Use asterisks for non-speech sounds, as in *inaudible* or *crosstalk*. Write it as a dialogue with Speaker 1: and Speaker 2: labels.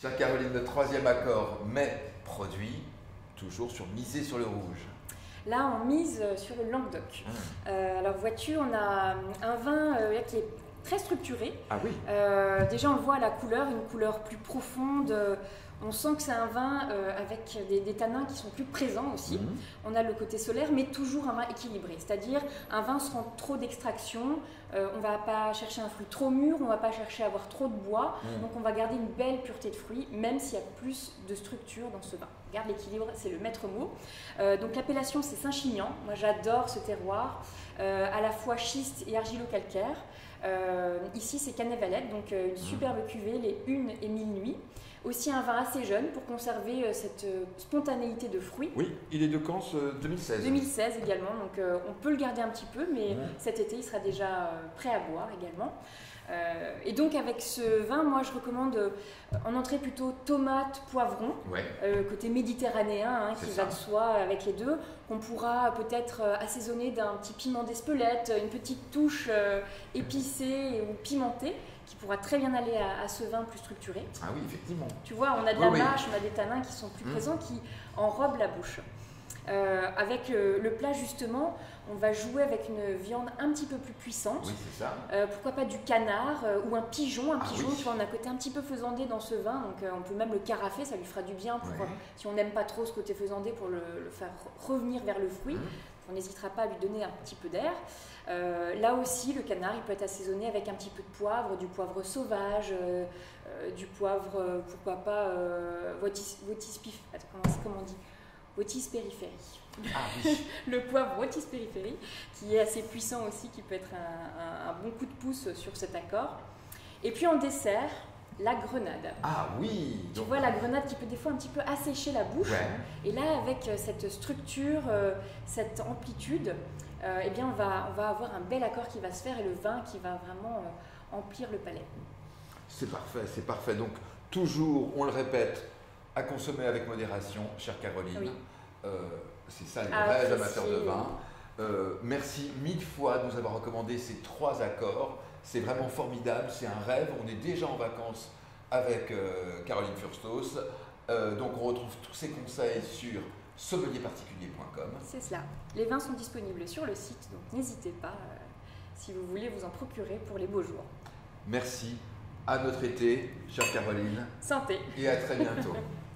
Speaker 1: Chère Caroline, le troisième accord, mais produit, toujours sur miser sur le rouge.
Speaker 2: Là, on mise sur le Languedoc. Euh, alors, vois-tu, on a un vin euh, qui est très structuré.
Speaker 1: Ah oui
Speaker 2: Euh, déjà, on le voit à la couleur, une couleur plus profonde. On sent que c'est un vin euh, avec des, des tanins qui sont plus présents aussi.
Speaker 1: Mhm.
Speaker 2: On a le côté solaire, mais toujours un vin équilibré. C'est-à-dire un vin sans trop d'extraction. Euh, on ne va pas chercher un fruit trop mûr, on ne va pas chercher à avoir trop de bois.
Speaker 1: Mhm.
Speaker 2: Donc on va garder une belle pureté de fruits, même s'il y a plus de structure dans ce vin. Garde l'équilibre, c'est le maître mot. Euh, donc l'appellation c'est Saint-Chinian. Moi j'adore ce terroir, à la fois schiste et argilo-calcaire. Ici c'est Canet-Valette, donc une superbe cuvée, les une et mille nuits. Aussi un vin assez jeune pour conserver euh, cette euh, spontanéité de fruits.
Speaker 1: Oui, il est de ce 2016
Speaker 2: 2016 également, donc euh, on peut le garder un petit peu, mais cet été il sera déjà prêt à boire également. Euh, et donc avec ce vin, moi je recommande euh, en entrée plutôt tomate, poivron,
Speaker 1: Ouais.
Speaker 2: euh, côté méditerranéen hein, qui
Speaker 1: ça.
Speaker 2: va de soi avec les deux, qu'on pourra peut-être assaisonner d'un petit piment d'Espelette, une petite touche épicée ou pimentée qui pourra très bien aller à, à ce vin plus structuré.
Speaker 1: Ah oui, effectivement.
Speaker 2: Tu vois, on a de la
Speaker 1: oui.
Speaker 2: mâche, on a des tanins qui sont plus
Speaker 1: Mm.
Speaker 2: présents, qui enrobent la bouche. Euh, avec le, le plat, justement, on va jouer avec une viande un petit peu plus puissante.
Speaker 1: Oui, c'est ça.
Speaker 2: Euh, pourquoi pas du canard euh, ou un pigeon. Un
Speaker 1: Ah
Speaker 2: pigeon,
Speaker 1: oui.
Speaker 2: tu vois, on a côté un petit peu faisandé dans ce vin, donc euh, on peut même le carafer, ça lui fera du bien pour,
Speaker 1: Ouais.
Speaker 2: euh, si on n'aime pas trop ce côté faisandé, pour le, le faire re- revenir vers le fruit.
Speaker 1: Mhm.
Speaker 2: On n'hésitera pas à lui donner un petit peu d'air. Euh, là aussi, le canard, il peut être assaisonné avec un petit peu de poivre, du poivre sauvage, euh, euh, du poivre, euh, pourquoi pas, euh, votis, votis pif, comment, comment on dit? Votis périphérie.
Speaker 1: Ah oui. *laughs*
Speaker 2: Le poivre votis périphérie, qui est assez puissant aussi, qui peut être un, un- un bon coup de pouce sur cet accord. Et puis en dessert, la grenade.
Speaker 1: Ah oui
Speaker 2: Tu
Speaker 1: donc-
Speaker 2: vois la grenade qui peut des fois un petit peu assécher la bouche.
Speaker 1: Ouais.
Speaker 2: Et là, avec euh, cette structure, euh, cette amplitude, euh, eh bien, on va, on va avoir un bel accord qui va se faire et le vin qui va vraiment euh, emplir le palais.
Speaker 1: C'est parfait, c'est parfait. Donc, toujours, on le répète, à consommer avec modération, chère Caroline.
Speaker 2: Oui.
Speaker 1: Euh, c'est ça les
Speaker 2: À
Speaker 1: vrais amateurs de vin. Euh, merci mille fois de nous avoir recommandé ces trois accords. C'est vraiment formidable, c'est un rêve. On est déjà en vacances avec euh, Caroline Furstos. Donc, on retrouve tous ces conseils sur sommelierparticulier.com.
Speaker 2: C'est cela. Les vins sont disponibles sur le site, donc n'hésitez pas si vous voulez vous en procurer pour les beaux jours.
Speaker 1: Merci à notre été, chère Caroline,
Speaker 2: Santé
Speaker 1: et à très bientôt. *laughs*